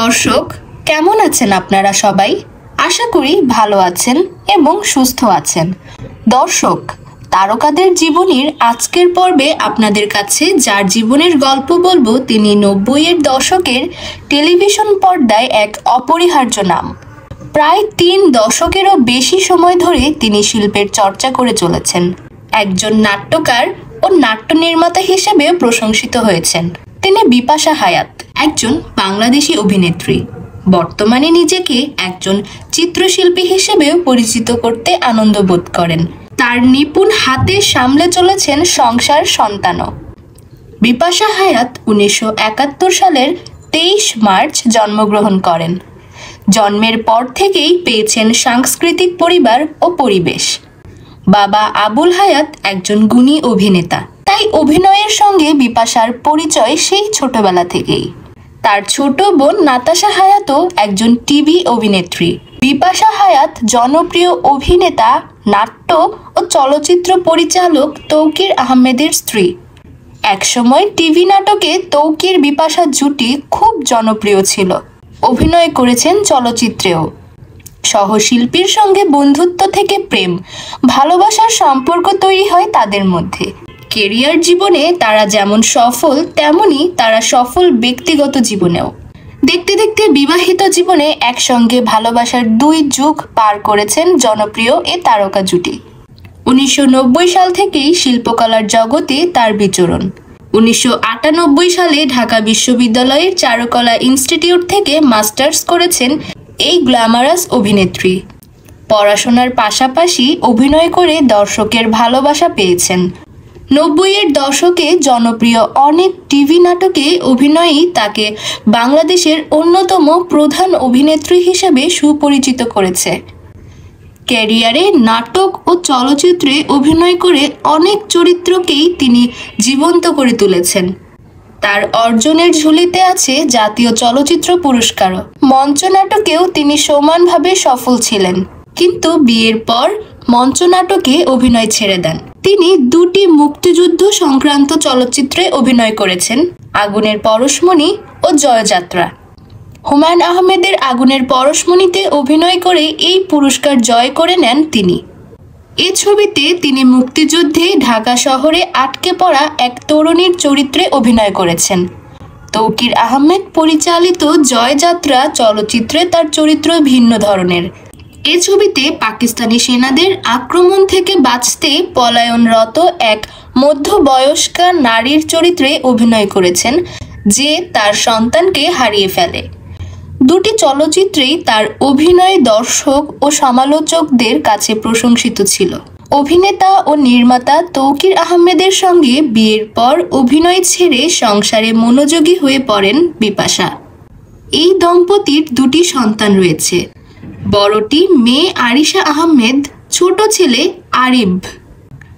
দর্শক, কেমন আছেন আপনারা সবাই? আশা করি ভালো আছেন এবং সুস্থ আছেন। দর্শক, তারকাদের জীবনীর আজকের পর্বে আপনাদের কাছে যার জীবনের গল্প বলব তিনি নব্বইয়ের দশকের টেলিভিশন পর্দায় এক অপরিহার্য নাম। প্রায় তিন দশকেরও বেশি সময় ধরে তিনি শিল্পের চর্চা করে চলেছেন। একজন নাট্যকার ও নাট্য নির্মাতা হিসেবেও প্রশংসিত হয়েছেন। তিনি বিপাশা হায়াত, একজন বাংলাদেশি অভিনেত্রী। বর্তমানে নিজেকে একজন চিত্রশিল্পী হিসেবেও পরিচিত করতে আনন্দ বোধ করেন। তার নিপুণ হাতে সামলে চলেছেন সংসার সন্তানও। বিপাশা হায়াত উনিশশো একাত্তর সালের তেইশ মার্চ জন্মগ্রহণ করেন। জন্মের পর থেকেই পেয়েছেন সাংস্কৃতিক পরিবার ও পরিবেশ। বাবা আবুল হায়াত একজন গুণী অভিনেতা। তাই অভিনয়ের সঙ্গে বিপাশার পরিচয় সেই ছোটবেলা থেকেই। তার ছোট বোন নাতাশা হায়াতও একজন টিভি অভিনেত্রী। বিপাশা হায়াত জনপ্রিয় অভিনেতা, নাট্য ও চলচ্চিত্র পরিচালক তৌকির আহমেদের স্ত্রী। একসময় টিভি নাটকে তৌকির বিপাশা জুটি খুব জনপ্রিয় ছিল। অভিনয় করেছেন চলচ্চিত্রেও। সহশিল্পীর সঙ্গে বন্ধুত্ব থেকে প্রেম, ভালোবাসার সম্পর্ক তৈরি হয় তাদের মধ্যে। কেরিয়ার জীবনে তারা যেমন সফল তেমনি তারা সফল ব্যক্তিগত জীবনেও। দেখতে দেখতে বিবাহিত জীবনে একসঙ্গে ভালোবাসার দুই যুগ পার করেছেন জনপ্রিয় এ তারকা জুটি। উনিশশো নব্বই সাল থেকেই শিল্পকলার জগতে তার বিচরণ। উনিশশো আটানব্বই সালে ঢাকা বিশ্ববিদ্যালয়ের চারুকলা ইনস্টিটিউট থেকে মাস্টার্স করেছেন এই গ্ল্যামারাস অভিনেত্রী। পড়াশোনার পাশাপাশি অভিনয় করে দর্শকের ভালোবাসা পেয়েছেন। নব্বইয়ের দশকে জনপ্রিয় অনেক টিভি নাটকে অভিনয়ই তাকে বাংলাদেশের অন্যতম প্রধান অভিনেত্রী হিসেবে সুপরিচিত করেছে। ক্যারিয়ারে নাটক ও চলচ্চিত্রে অভিনয় করে অনেক চরিত্রকেই তিনি জীবন্ত করে তুলেছেন। তার অর্জনের ঝুলিতে আছে জাতীয় চলচ্চিত্র পুরস্কারও। মঞ্চনাটকেও তিনি সমানভাবে সফল ছিলেন। কিন্তু বিয়ের পর মঞ্চনাটকে অভিনয় ছেড়ে দেন। তিনি দুটি মুক্তিযুদ্ধ সংক্রান্ত চলচ্চিত্রে অভিনয় করেছেন, আগুনের পরশমণি ও জয়যাত্রা। হুমায়ুন আহমেদের আগুনের পরশমণিতে অভিনয় করে এই পুরস্কার জয় করে নেন তিনি। এ ছবিতে তিনি মুক্তিযুদ্ধে ঢাকা শহরে আটকে পড়া এক তরুণীর চরিত্রে অভিনয় করেছেন। তৌকির আহমেদ পরিচালিত জয়যাত্রা চলচ্চিত্রে তার চরিত্র ভিন্ন ধরনের। এ ছবিতে পাকিস্তানি সেনাদের আক্রমণ থেকে বাঁচতে পলায়নরত এক মধ্যবয়স্কা নারীর চরিত্রে অভিনয় করেছেন, যে তার সন্তানকে হারিয়ে ফেলে। দুটি চলচ্চিত্রেই তার অভিনয় দর্শক ও সমালোচকদের কাছে প্রশংসিত ছিল। অভিনেতা ও নির্মাতা তৌকির আহমেদের সঙ্গে বিয়ের পর অভিনয় ছেড়ে সংসারে মনোযোগী হয়ে পড়েন বিপাশা। এই দম্পতির দুটি সন্তান রয়েছে। বড়টি মেয়ে আরিশা আহমেদ, ছোট ছেলে আরিব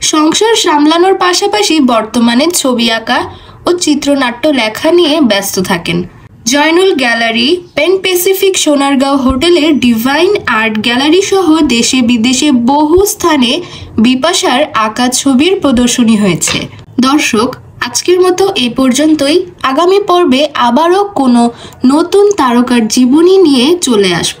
সংসার সামলানোর পাশাপাশি বর্তমানে ছবি আঁকা ও চিত্রনাট্য লেখা নিয়ে ব্যস্ত থাকেন। Zainul gallery, Pan Pacific Sonargaon হোটেলের ডিভাইন আর্ট গ্যালারি সহ দেশে বিদেশে বহু স্থানে বিপাশার আঁকা ছবির প্রদর্শনী হয়েছে। দর্শক, আজকের মতো এই পর্যন্তই। আগামী পর্বে আবারও কোনো নতুন তারকার জীবনী নিয়ে চলে আসব।